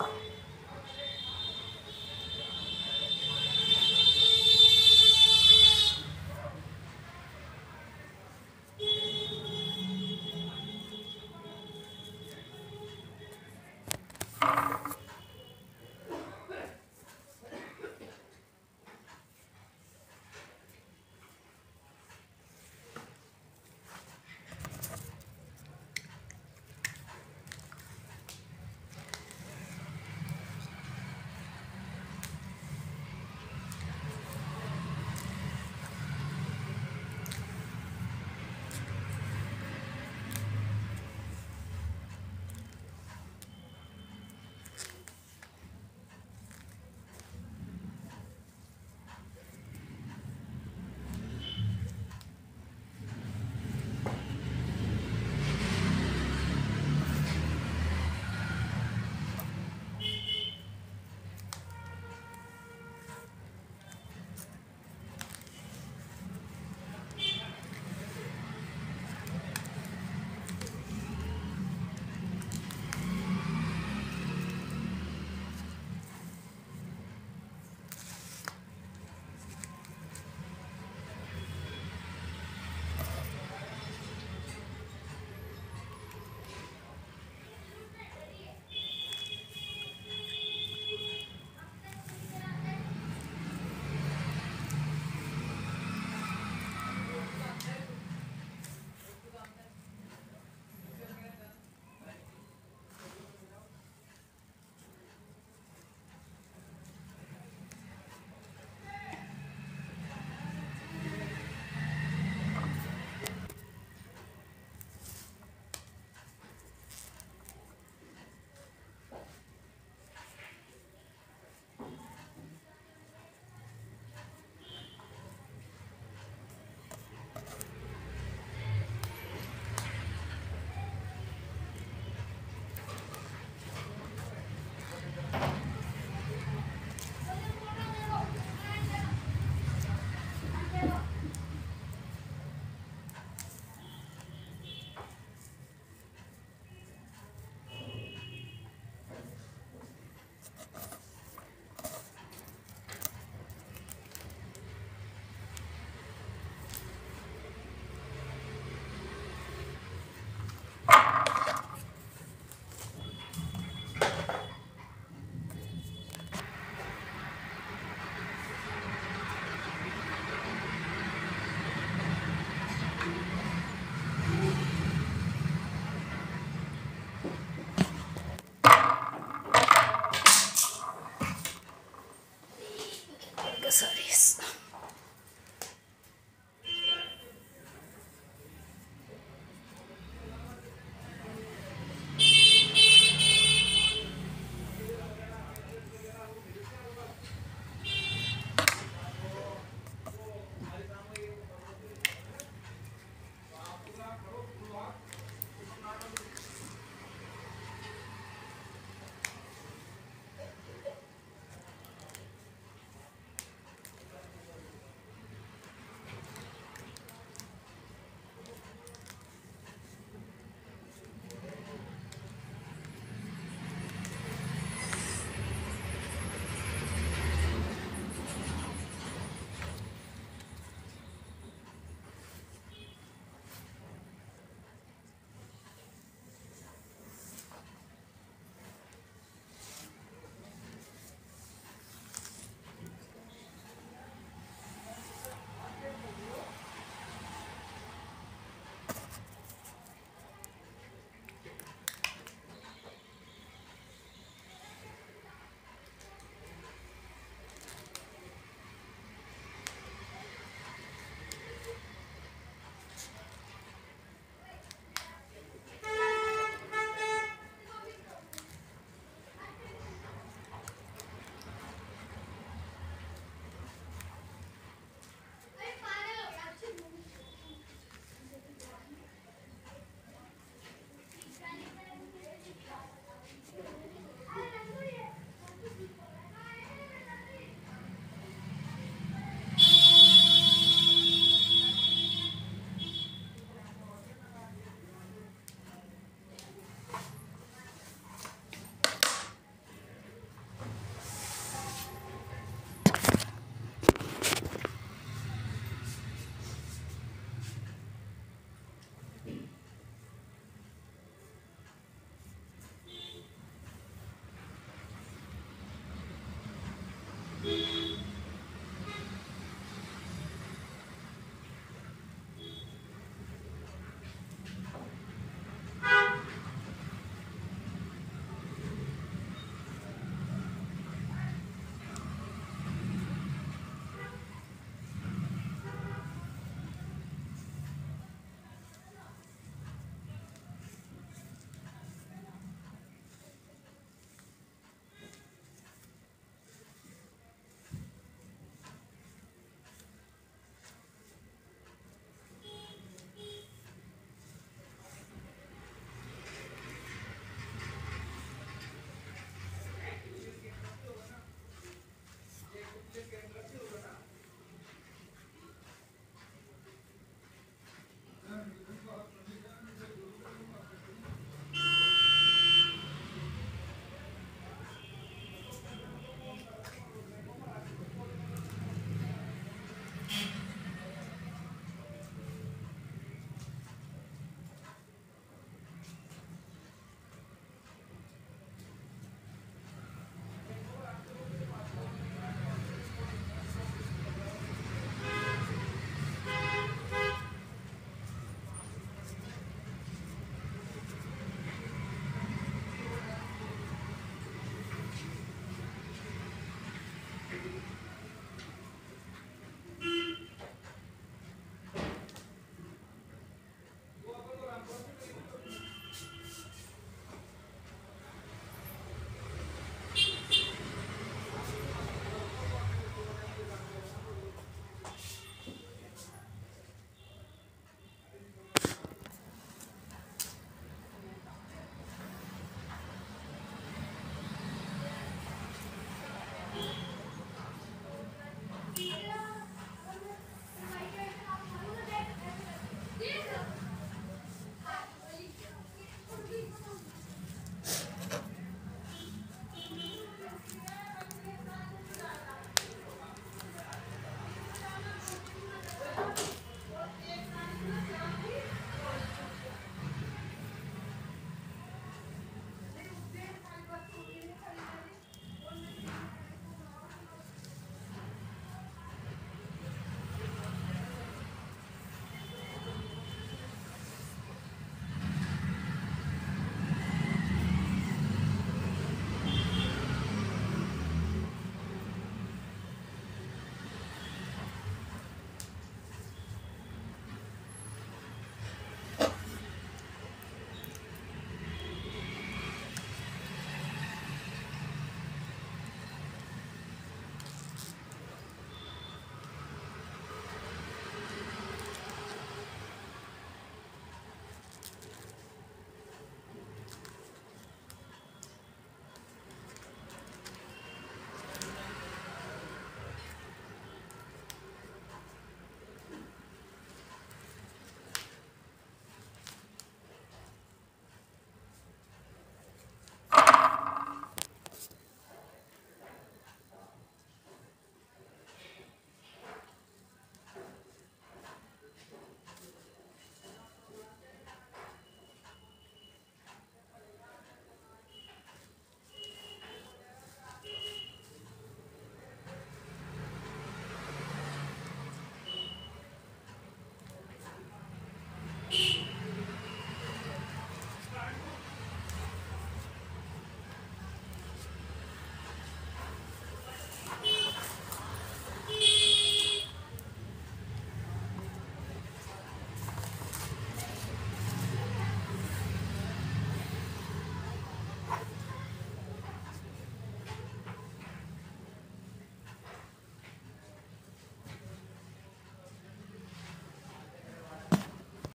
Oh.